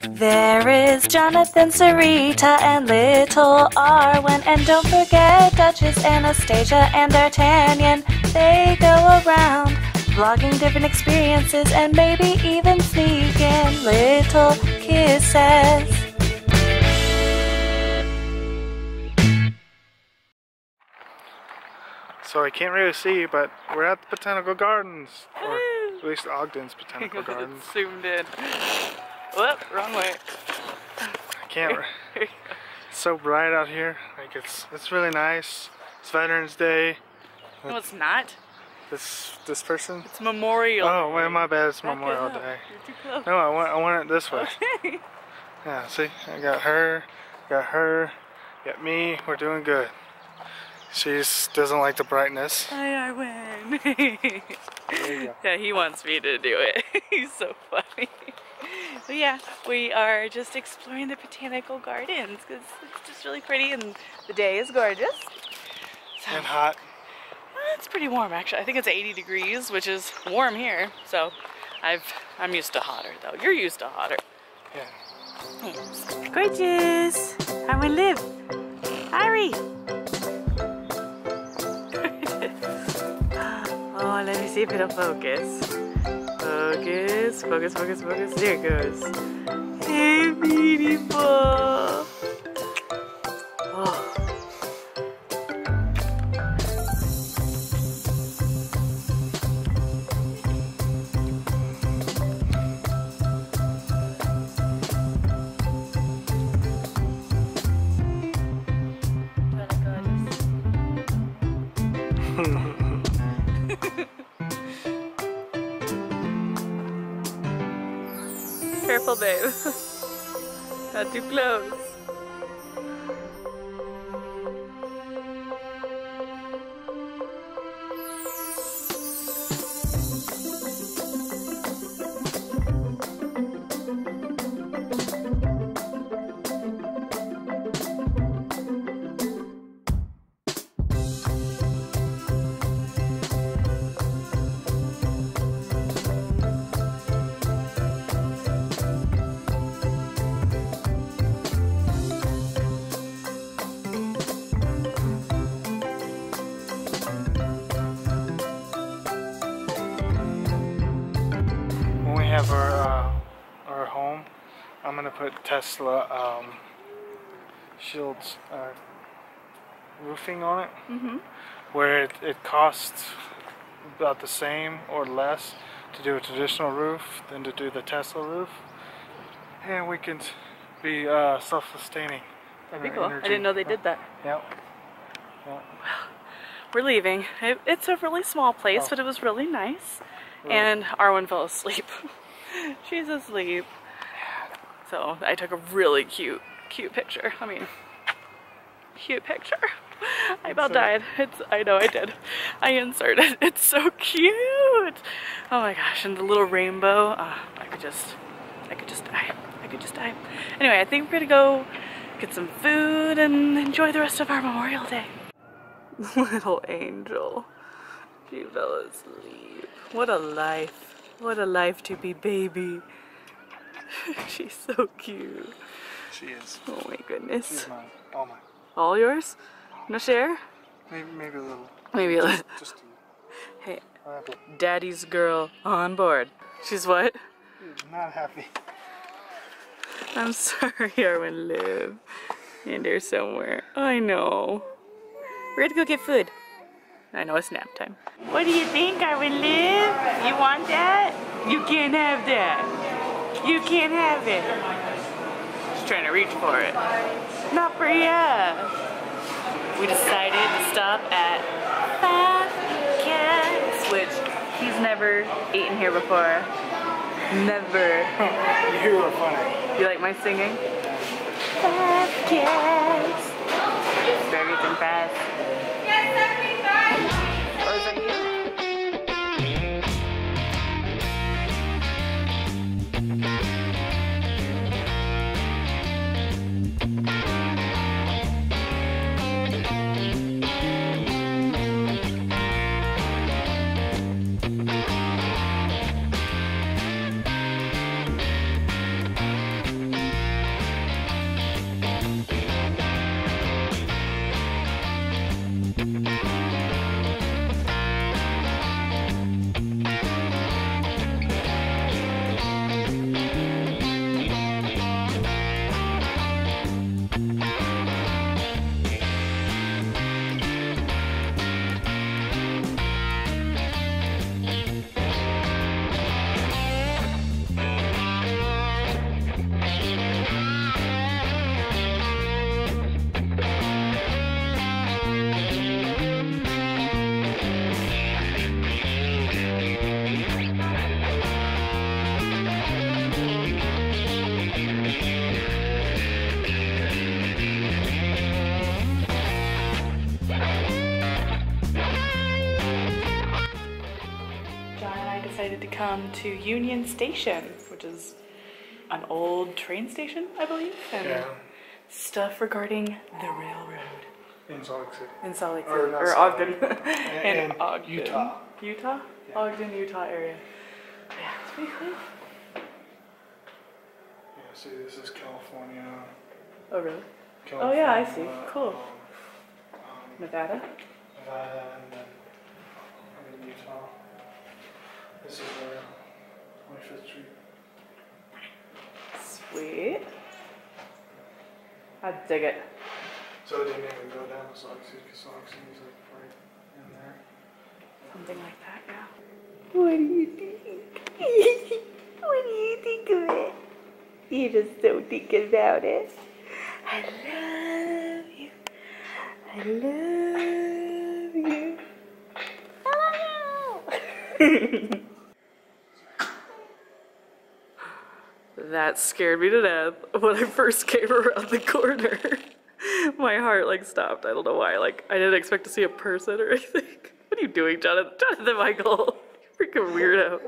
There is Jonathan, Sarita, and little Arwen. And don't forget Duchess, Anastasia, and D'Artagnan. They go around vlogging different experiences and maybe even sneaking little kisses. So I can't really see, but we're at the Botanical Gardens. Or at least Ogden's Botanical Gardens. Zoomed in. Whoop, wrong way. I can't. It's so bright out here. Like it's it's really nice. It's Veterans Day. no, it's not. This this person. It's Memorial. Oh, well, my bad. It's Back Memorial up. Day. You're too close. No, I want I want it this way. Okay. Yeah, see, I got her, got her, got me. We're doing good. She doesn't like the brightness. There you go. yeah, he wants me to do it. He's so funny. But yeah, we are just exploring the botanical gardens because it's just really pretty and the day is gorgeous. So, And hot. well, it's pretty warm actually. I think it's 80 degrees, which is warm here. So I've I'm used to hotter though. You're used to hotter. Yeah. Yes. Gorgeous. How we live. Harry. oh, let me see if it'll focus. Focus, focus, focus, focus. There it goes. Hey, beautiful. Careful, babe. Not too close. Home, I'm gonna put Tesla um, shields uh, roofing on it, Mm-hmm. where it, it costs about the same or less to do a traditional roof than to do the Tesla roof, and we can be uh, self-sustaining. That'd be cool. our I didn't know they did that. Yep. Yep. We're leaving. It, it's a really small place, Oh. but it was really nice. Really? And Arwen fell asleep. She's asleep. So I took a really cute, cute picture. I mean, cute picture. I about died. It's. I know I did. I inserted. It's so cute. Oh my gosh! And the little rainbow. Uh, I could just. I could just die. I could just die. Anyway, I think we're gonna go get some food and enjoy the rest of our Memorial Day. Little angel. She fell asleep. What a life. What a life to be baby. She's so cute. She is. Oh my goodness. She's mine. All mine. All yours? No share? Maybe maybe a little. Maybe a little. Just to, Hey, I have to- daddy's girl on board. She's what? not happy. I'm sorry, Arwen live. In there somewhere. I know. We're gonna go get food. I know it's nap time. What do you think, Arwen live? You want that? You can't have that. You can't have it. She's trying to reach for it. Not for ya. We decided to stop at Five Cats, which he's never eaten here before. Never. You are funny. You like my singing? Five cats. To Union Station, which is an old train station, I believe, and Yeah. stuff regarding the railroad In Salt Lake City. in Salt Lake Or City or Salt Ogden, in Ogden, Utah. Utah, Ogden, Utah area. Yeah, it's pretty cool. Yeah, see, this is California. Oh really? California Oh, yeah, I see. Cool. Um, um, Nevada. Nevada and then I'm in Utah. This is where 25th Street. Sweet. I dig it. So it didn't go down to Salt because Salt like right in there. Something like that, yeah. What do you think? what do you think of it? You just don't think about it. I love you. I love you. I love you. that scared me to death when I first came around the corner. My heart like stopped. I don't know why. Like I didn't expect to see a person or anything. What are you doing, Jonathan? Jonathan Michael, you freaking weirdo.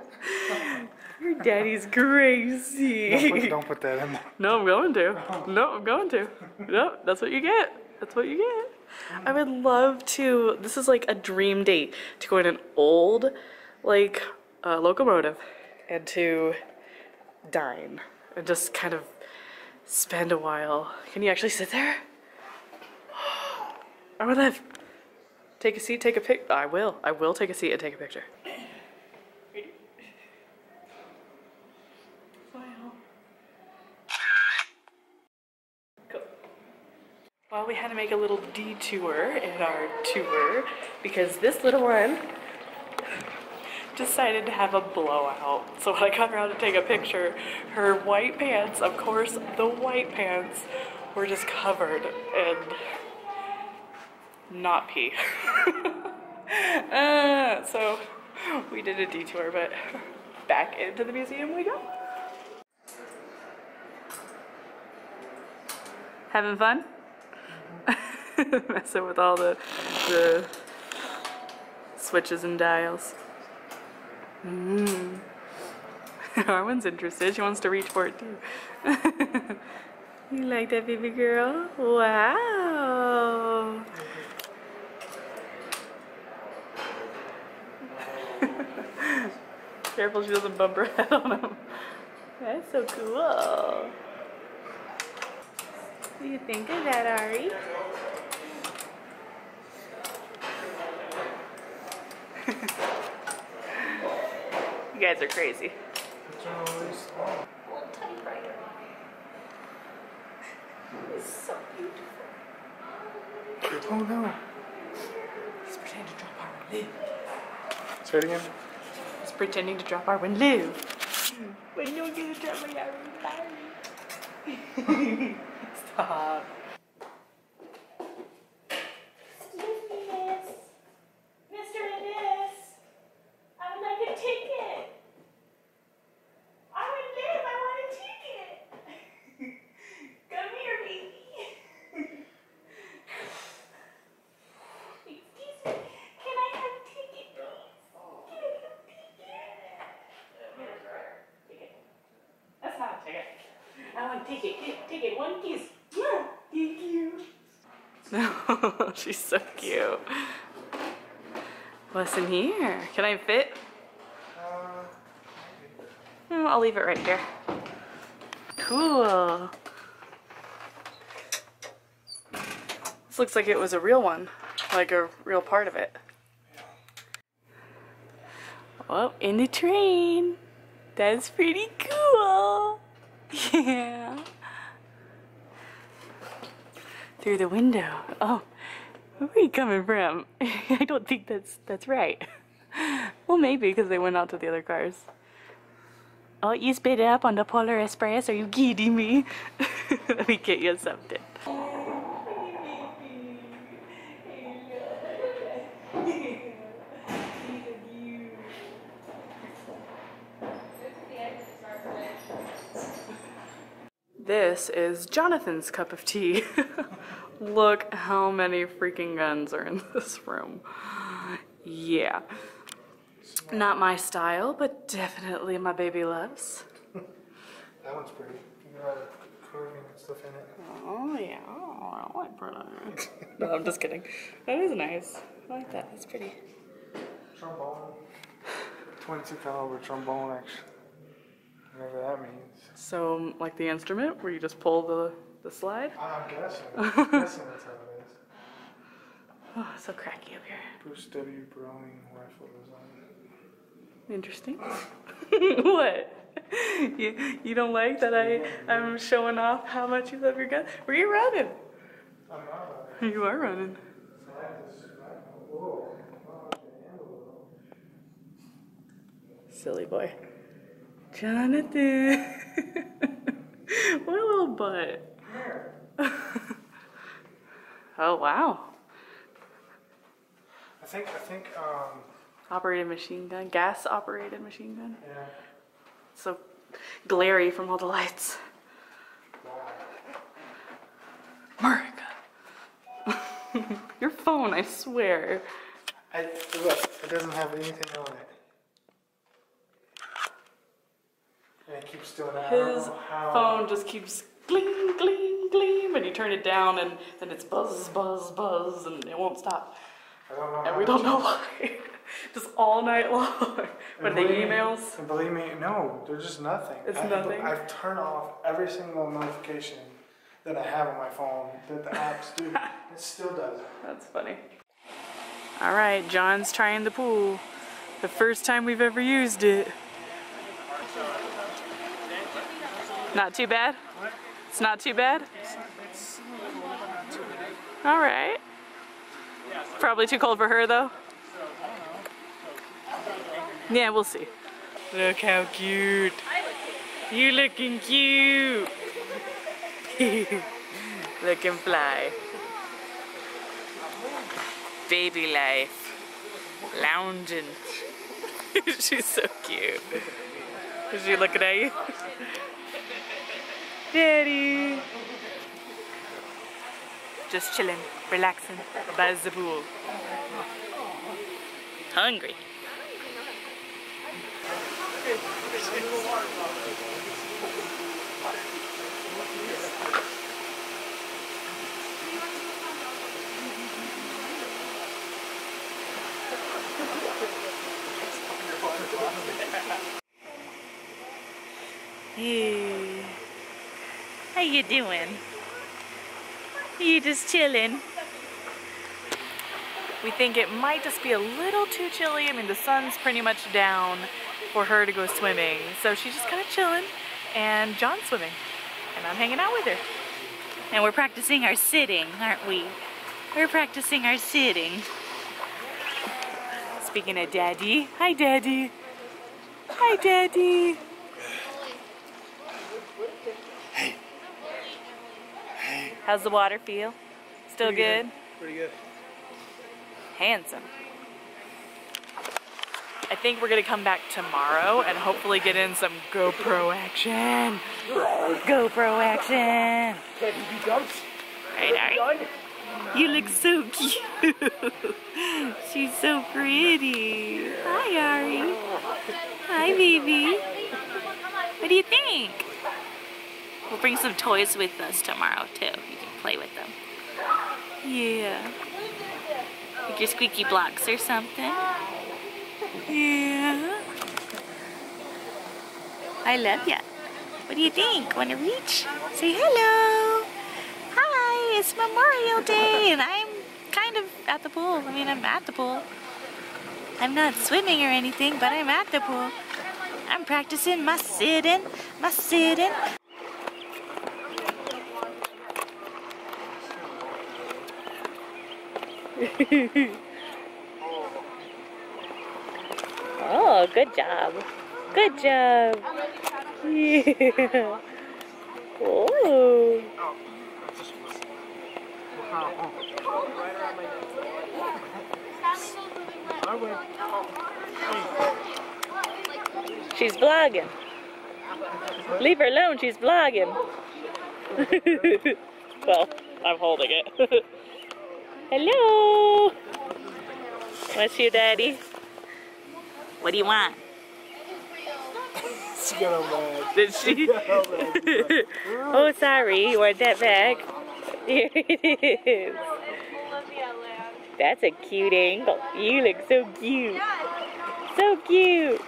Your daddy's Don't crazy. put, don't put that in there. No, I'm going to. No, I'm going to. No, that's what you get. That's what you get. I would love to. This is like a dream date to go in an old, like, uh, locomotive and to dine and just kind of spend a while. Can you actually sit there? I would live. Take a seat, take a pic. I will. I will take a seat and take a picture. Well, we had to make a little detour in our tour because this little one decided to have a blowout. So when I got around to take a picture, her white pants, of course, the white pants were just covered in not pee. uh, so we did a detour, but back into the museum we go. Having fun? Messing with all the, the switches and dials. Mm. Arwen's interested. She wants to reach for it too. you like that, baby girl? Wow. Careful she doesn't bump her head on him. That's so cool. What do you think of that, Ari? You guys are crazy. Old typewriter. It's so beautiful. Oh no. He's pretending to drop our Lou. Say it again. He's pretending to drop our Lou. When you're gonna drop my Ari? Stop. Excuse me, miss. Mr. Ennis. I would like a ticket. I would live. I want a ticket. Come here, baby. Excuse me. Can I have a ticket, please? Can I have a ticket? That's not a ticket. I want ticket. Ticket. Ticket. One kiss. Yeah. Thank you. No, she's so cute. What's in here? Can I fit? Hmm, I'll leave it right here. Cool. This looks like it was a real one, like a real part of it. Oh, in the train. That's pretty cool. Yeah. Through the window. Oh, where are you coming from? I don't think that's that's right. Well, maybe because they went out to the other cars. Oh, you spit it up on the Polar Express? Are you kidding me? Let me get you something. This is Jonathan's cup of tea. Look how many freaking guns are in this room. Yeah. Not my style, but definitely my baby loves. That one's pretty. You got all the carving and stuff in it. Oh yeah, oh, I like Brother. no, I'm just kidding. That is nice. I like that. That's pretty. Trombone. 22 caliber trombone, actually. Whatever that means. So, um, like the instrument where you just pull the the slide. I'm guessing. I'm guessing that's how it is. Oh, so cracky up here. Bruce W. Browning rifle design. Interesting. what? You, you don't like that I I'm showing off how much you love your gun? Where you running? I'm not You are running. Silly boy. Jonathan. what a little butt. oh wow. I think, I think, um, Operated machine gun, gas operated machine gun. yeah. So glary from all the lights. America. Your phone, I swear. I, look, it doesn't have anything on it. And it keeps doing that. His phone just keeps gling, gling, gling, and you turn it down and then it's buzz, buzz, buzz, and it won't stop. I don't know And we don't know why. just all night long. What the me- emails? And believe me, no, there's just nothing. It's I, nothing? I've turned off every single notification that I have on my phone that the apps do. It still does. That's funny. All right, John's trying the pool. The first time we've ever used it. Not too bad? It's not too bad? All right. Probably too cold for her though. Yeah, we'll see. Look how cute. You looking cute. looking fly. Baby life. Lounging. She's so cute. Is she looking at you? Daddy. Just chilling, relaxing by the pool. Hungry. Hey. How you doing? You just chilling? We think it might just be a little too chilly. I mean, the sun's pretty much down for her to go swimming. So she's just kind of chilling, and John's swimming, and I'm hanging out with her. And we're practicing our sitting, aren't we? We're practicing our sitting. Speaking of Daddy, hi Daddy. Hi Daddy. How's the water feel? Still Pretty good. good? Pretty good. Handsome. I think we're gonna come back tomorrow and hopefully get in some GoPro action. GoPro action. Right, Ari? You look so cute. She's so pretty. Hi, Ari. Hi, baby. What do you think? We'll bring some toys with us tomorrow, too. You can play with them. Yeah. Like your squeaky blocks or something. Yeah. I love ya. What do you think? Want to reach? Say hello. Hi, it's Memorial Day and I'm kind of at the pool. I mean, I'm at the pool. I'm not swimming or anything, but I'm at the pool. I'm practicing my sitting, my sitting. Oh, good job. Good job. Yeah. Oh. She's vlogging. Leave her alone, she's vlogging. well, I'm holding it. Hello. What's your daddy? What do you want? She got mad. Did she? all mad. She's like, oh, sorry. You want that back? Here it is. That's a cute angle. You look so cute. So cute.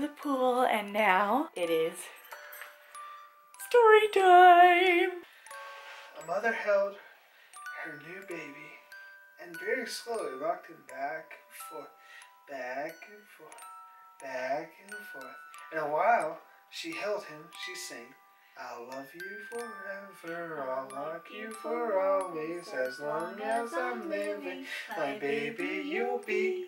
The pool and now it is story time. A mother held her new baby and very slowly rocked him back and forth, back and forth, back and forth. And a while she held him, she sang, I'll love you forever, I'll rock you for always, as long as I'm living, my baby you'll be.